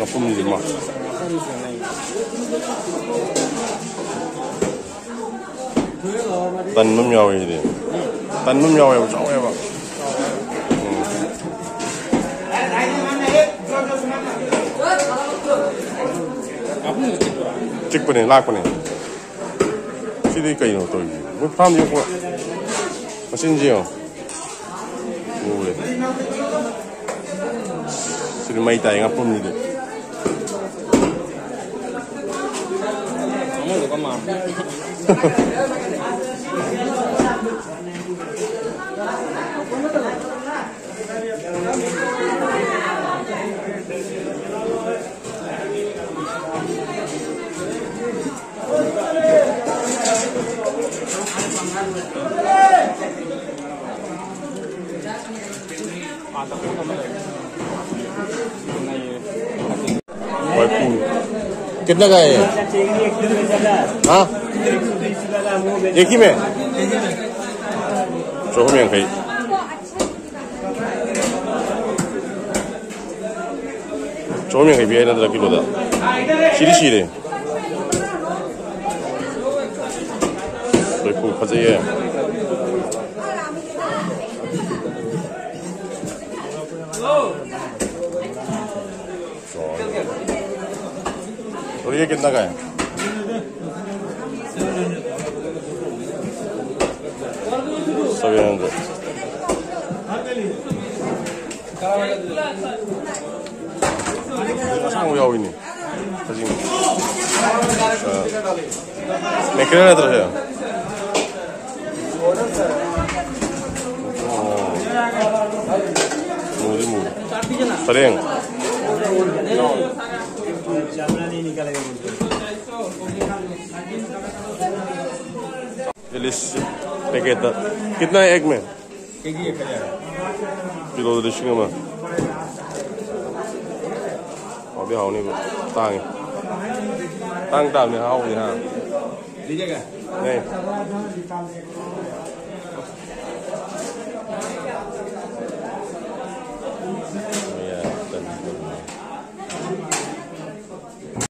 ngapum di mah tan num yaw yi de tan num yaw ya chaw ya ba chik pa ne lak pa ne si kai no to yi pham yo ko ma sin ji yo mu le mai tai ni de Kamu lupa mah. Quay कितने का है हाँ? एक ही में? चौक में भाई चौमिन में भी है ना किलो दा सीधे सीधे देखो है। 우리 얘기 나가요. 서비하는데. 상우 야오이니. 사진. 네, 그래야 들어요. Mudi mudi. Sering. पैकेट कितना है एक में किलो लिसिंग अमा अबे हाव नहीं तांग तांग तांग ने हाव नहीं हाँ Lijak ya? नहीं